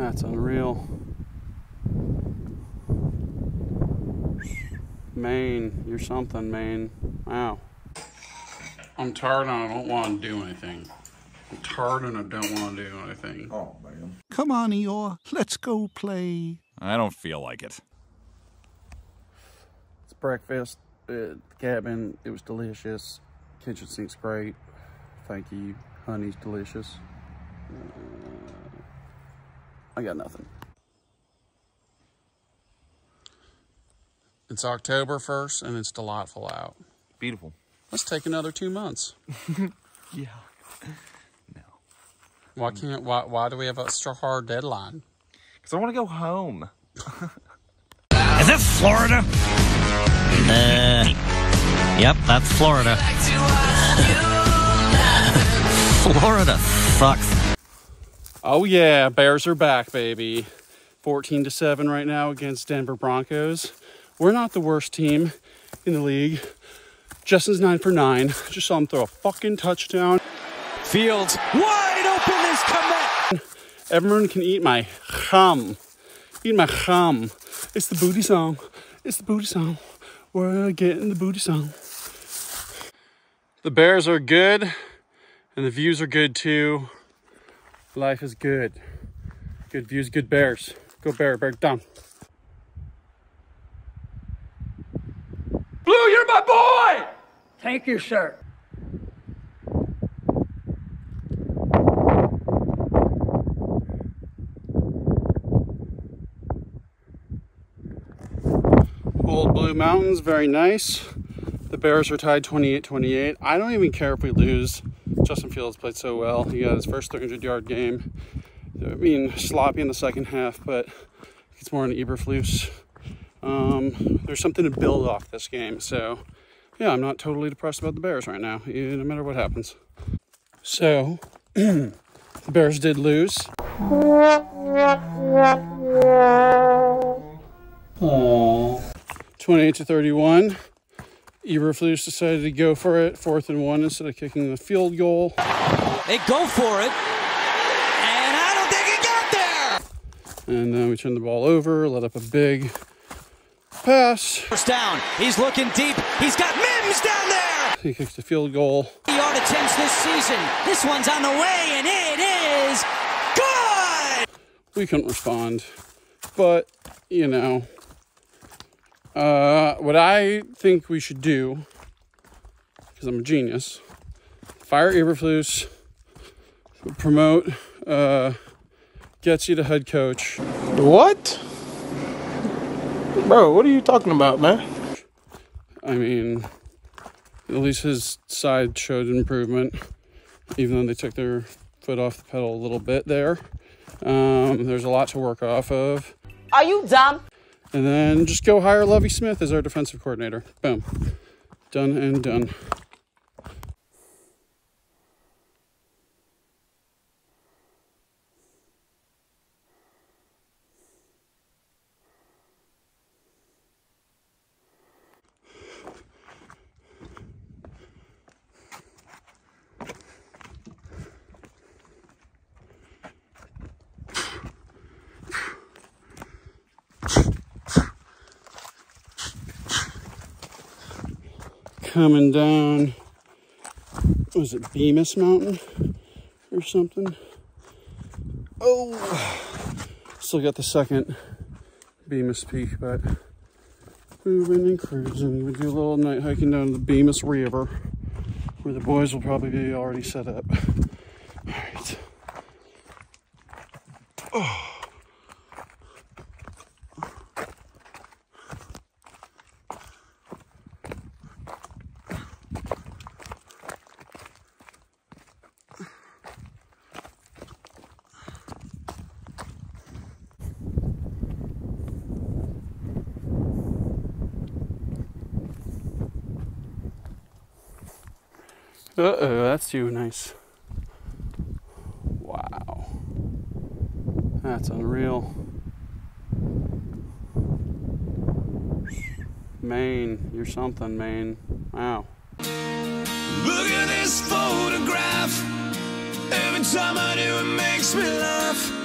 That's unreal. Maine, you're something, Maine. Wow. I'm tired and I don't want to do anything. I'm tired and I don't want to do anything. Oh, man. Come on, Eeyore. Let's go play. I don't feel like it. It's breakfast at the cabin. It was delicious. Kitchen sink's great. Thank you. Honey's delicious. Uh, I got nothing. It's October 1st and it's delightful out. Beautiful. Let's take another two months. Yeah. No. Why can't, why, why do we have a such hard deadline? Because I want to go home. Is this Florida? Uh, yep, that's Florida. Florida sucks. Oh yeah, Bears are back, baby. 14 to 7 right now against Denver Broncos. We're not the worst team in the league. Justin's 9 for 9. Just saw him throw a fucking touchdown. Fields wide open is Kmet. Everyone can eat my hum. Eat my hum. It's the booty song. It's the booty song. We're getting the booty song. The Bears are good, and the views are good too. Life is good. Good views, good Bears. Go Bear, Bear down. Blue, you're my boy! Thank you, sir. Old Blue Mountains, very nice. The Bears are tied 28 28. I don't even care if we lose. Justin Fields played so well. He got his first 300 yard game. I mean, sloppy in the second half, but it's more an Eberflus. Um, there's something to build off this game. So, yeah, I'm not totally depressed about the Bears right now, no matter what happens. So, the Bears did lose. Aww. 28 to 31. Eberflus decided to go for it, fourth and one instead of kicking the field goal. They go for it. And I don't think he got there. And then we turned the ball over, let up a big pass. First down. He's looking deep. He's got Mims down there. He kicks the field goal. The Yard attempts this season. This one's on the way, and it is good. We couldn't respond. But, you know, uh, what I think we should do, because I'm a genius, fire Eberflus, promote, uh, Getsy to head coach. What? Bro, what are you talking about, man? I mean, at least his side showed improvement, even though they took their foot off the pedal a little bit there. Um, there's a lot to work off of. Are you dumb? And then just go hire Lovie Smith as our defensive coordinator. Boom. Done and done. Coming down, was it Bemis Mountain or something? Oh, still got the second Bemis Peak, but moving and cruising. We do a little night hiking down the Bemis River, where the boys will probably be already set up. All right. Oh. Uh oh, that's too nice. Wow. That's unreal. Maine, you're something, Maine. Wow. Look at this photograph. Every time I do, it makes me laugh.